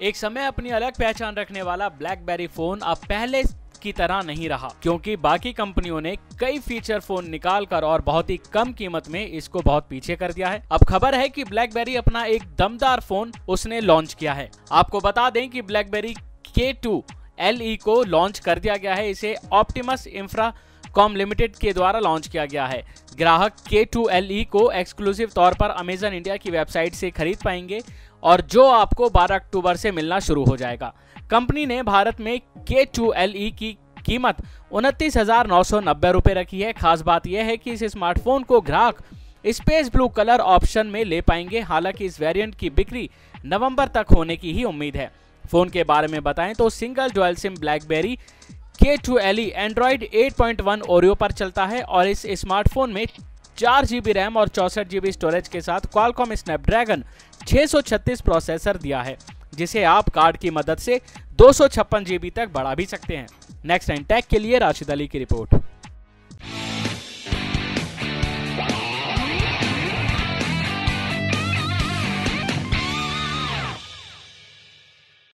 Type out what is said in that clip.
एक समय अपनी अलग पहचान रखने वाला ब्लैकबेरी फ़ोन अब पहले की तरह नहीं रहा, क्योंकि बाकी कंपनियों ने कई फीचर फ़ोन निकाल कर और बहुत ही कम कीमत में इसको बहुत पीछे कर दिया है। अब खबर है कि ब्लैकबेरी अपना एक दमदार फ़ोन उसने लॉन्च किया है। आपको बता दें कि ब्लैकबेरी के टू एल ई को लॉन्च कर दिया गया है। इसे ऑप्टिमस इंफ्रा कॉम लिमिटेड के द्वारा लॉन्च किया गया है। ग्राहक के टू एल को एक्सक्लूसिव तौर पर अमेजन इंडिया की वेबसाइट से खरीद पाएँगे। और जो आपको 12 अक्टूबर से मिलना शुरू हो जाएगा। कंपनी ने भारत में के टू एल ई की कीमत उनतीस हज़ार नौ सौ नब्बे रुपए रखी है। खास बात यह है कि इस स्मार्टफ़ोन को ग्राहक स्पेस ब्लू कलर ऑप्शन में ले पाएँगे। हालाँकि इस वेरिएंट की बिक्री नवंबर तक होने की ही उम्मीद है। फ़ोन के बारे में बताएँ तो सिंगल डुअल सिम ब्लैकबेरी के टू एल एंड्रॉइड 8.1 ओरियो पर चलता है और इस स्मार्टफ़ोन में चार जीबी रैम और चौसठ जीबी स्टोरेज के साथ क्वालकॉम स्नैपड्रैगन 636 प्रोसेसर दिया है, जिसे आप कार्ड की मदद से दो जीबी तक बढ़ा भी सकते हैं। नेक्स्ट एंड टैक के लिए राशिद अली की रिपोर्ट